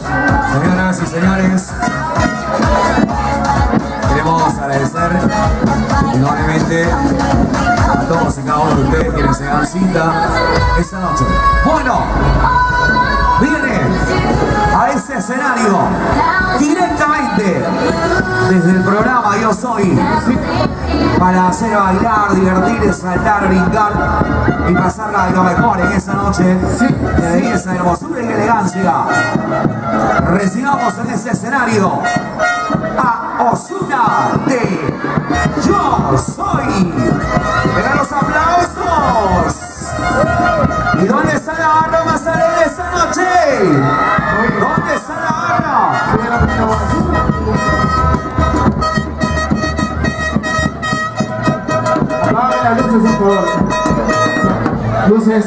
Señoras y señores, queremos agradecer enormemente a todos y cada uno de ustedes quienes se dan cita esta noche. Bueno, viene a ese escenario directamente desde el programa Yo Soy para hacer bailar, divertir, saltar, brincar y pasarla de lo mejor en esa noche de y elegancia. Recibamos en ese escenario a Osuna de Yo Soy. ¡Vengan los aplausos! ¿Y dónde está la barra más alegre esta noche? ¿Dónde está la barra? Las luces, por. Luces.